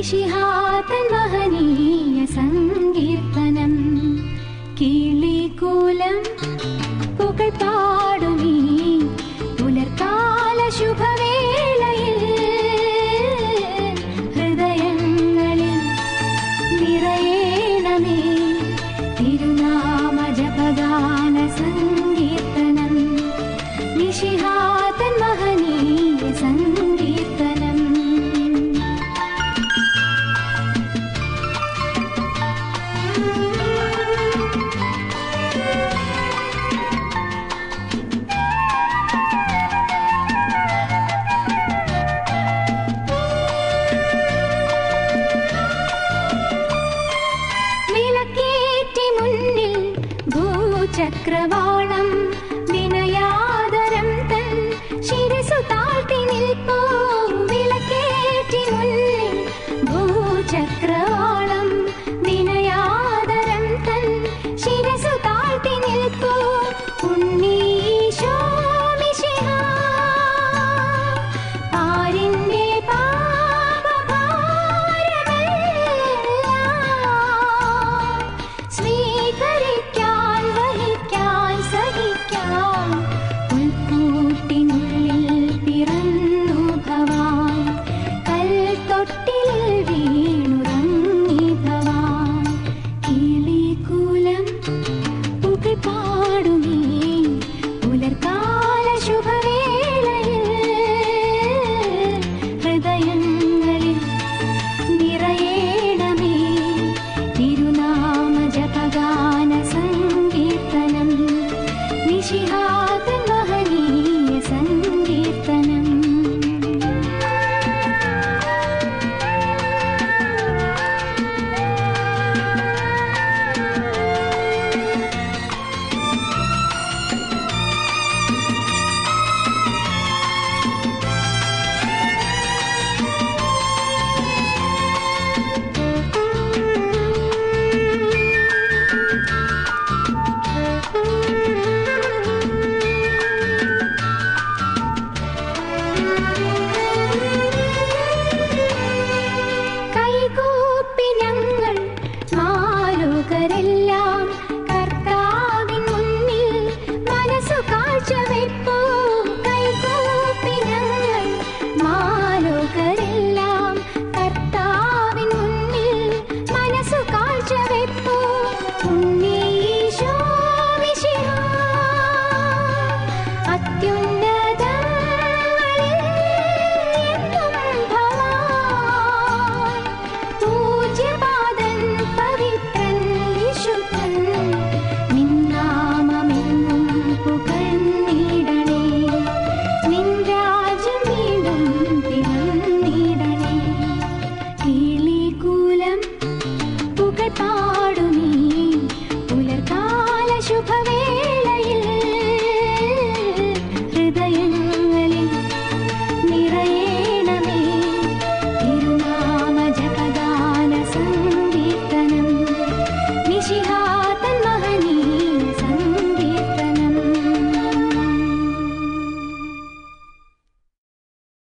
धन्यवादः ಚಕ್ರವಾಳ she has. Música 啊